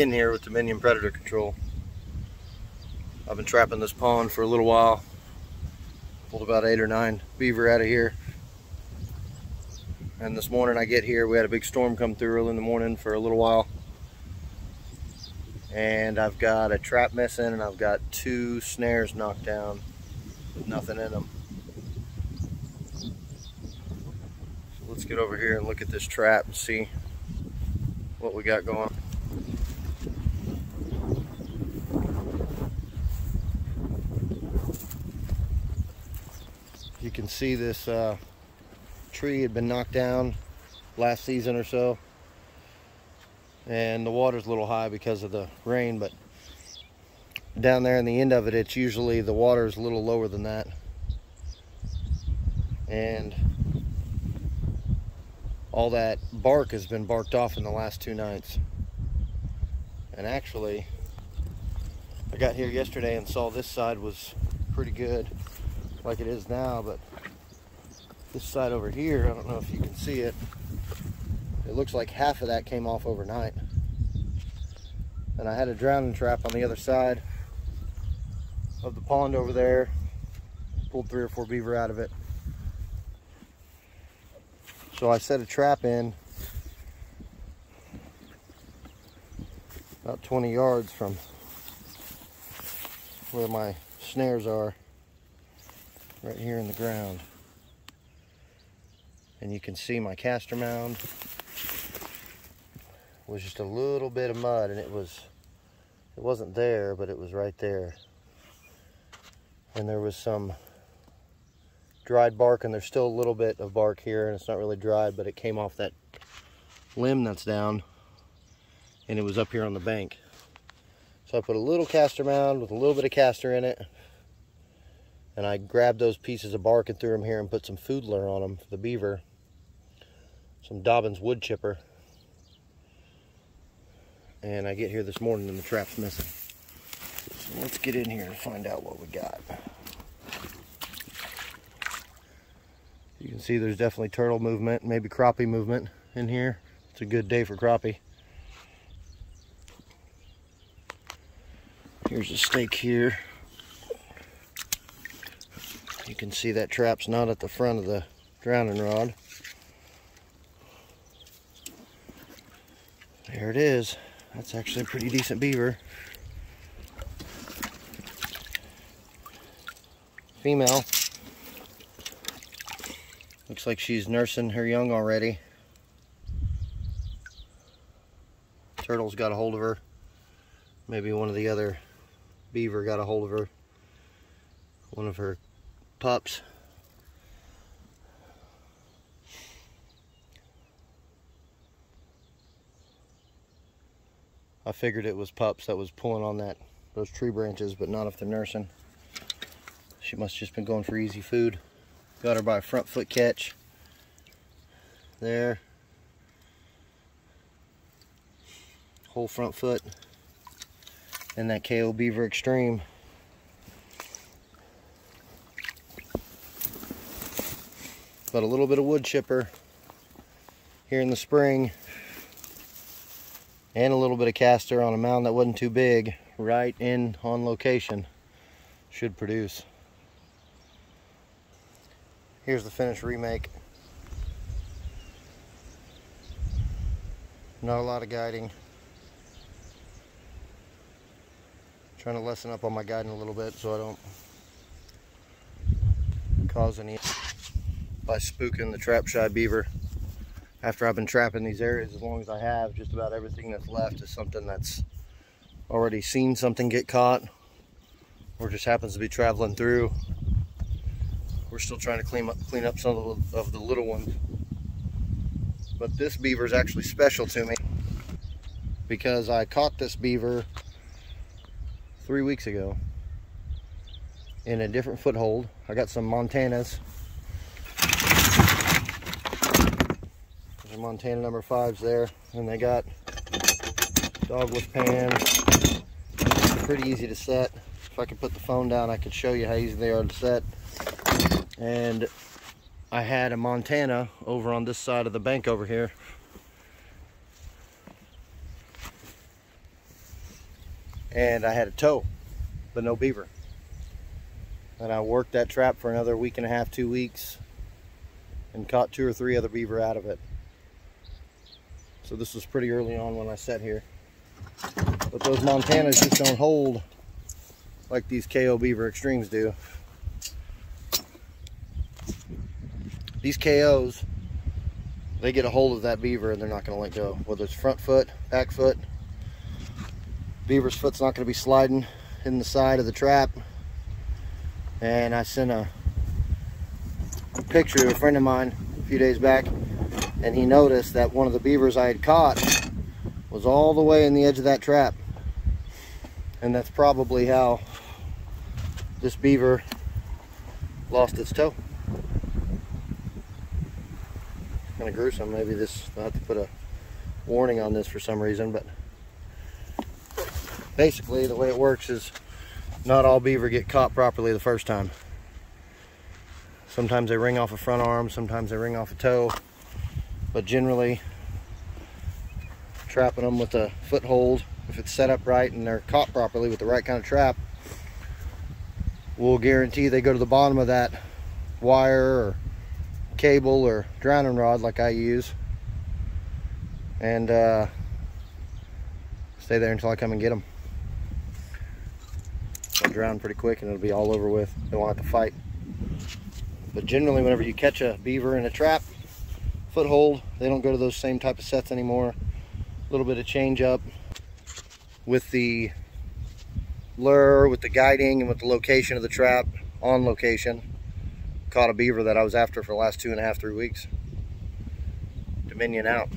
Ken here with Dominion Predator Control. I've been trapping this pond for a little while. Pulled about eight or nine beaver out of here. And this morning I get here, we had a big storm come through early in the morning for a little while. And I've got a trap missing and I've got two snares knocked down with nothing in them. So let's get over here and look at this trap and see what we got going. You can see this uh, tree had been knocked down last season or so. And the water's a little high because of the rain, but down there in the end of it, it's usually the water is a little lower than that. And all that bark has been barked off in the last two nights. And actually, I got here yesterday and saw this side was pretty good like it is now, but this side over here, I don't know if you can see it. It looks like half of that came off overnight. And I had a drowning trap on the other side of the pond over there. Pulled three or four beaver out of it. So I set a trap in about 20 yards from where my snares are right here in the ground. And you can see my castor mound was just a little bit of mud and it was it wasn't there but it was right there. And there was some dried bark and there's still a little bit of bark here and it's not really dried but it came off that limb that's down and it was up here on the bank. So I put a little castor mound with a little bit of castor in it and I grabbed those pieces of bark and threw them here and put some food foodler on them for the beaver some Dobbins wood chipper. And I get here this morning and the trap's missing. So let's get in here and find out what we got. You can see there's definitely turtle movement, maybe crappie movement in here. It's a good day for crappie. Here's a stake here. You can see that trap's not at the front of the drowning rod. There it is. That's actually a pretty decent beaver. Female. Looks like she's nursing her young already. Turtle's got a hold of her. Maybe one of the other beaver got a hold of her. One of her pups. I figured it was pups that was pulling on that those tree branches, but not if they're nursing. She must have just been going for easy food. Got her by a front foot catch. There. Whole front foot. And that KO Beaver Extreme. But a little bit of wood chipper here in the spring. And a little bit of castor on a mound that wasn't too big right in on location. Should produce. Here's the finished remake. Not a lot of guiding. Trying to lessen up on my guiding a little bit so I don't cause any by spooking the trap shy beaver after I've been trapping these areas as long as I have, just about everything that's left is something that's already seen something get caught or just happens to be traveling through. We're still trying to clean up, clean up some of the, of the little ones. But this beaver is actually special to me because I caught this beaver three weeks ago in a different foothold. I got some Montanas Montana number fives there. And they got dogless pans. Pretty easy to set. If I could put the phone down, I could show you how easy they are to set. And I had a Montana over on this side of the bank over here. and I had a tow, but no beaver. And I worked that trap for another week and a half, two weeks, and caught two or three other beaver out of it. So this was pretty early on when I set here. But those Montanas just don't hold like these KO Beaver Extremes do. These KOs, they get a hold of that beaver and they're not going to let go. Whether it's front foot, back foot, beaver's foot's not going to be sliding in the side of the trap. And I sent a picture to a friend of mine a few days back and he noticed that one of the beavers I had caught was all the way in the edge of that trap. And that's probably how this beaver lost its toe. Kind of gruesome. Maybe this, I'll have to put a warning on this for some reason, but basically the way it works is not all beaver get caught properly the first time. Sometimes they ring off a front arm, sometimes they ring off a toe, but generally trapping them with a foothold, if it's set up right and they're caught properly with the right kind of trap, will guarantee they go to the bottom of that wire or cable or drowning rod like I use and uh, stay there until I come and get them. They'll drown pretty quick and it'll be all over with. They won't have to fight. But generally whenever you catch a beaver in a trap, foothold, they don't go to those same type of sets anymore. A little bit of change up with the lure, with the guiding, and with the location of the trap on location. Caught a beaver that I was after for the last two and a half, three weeks. Dominion out.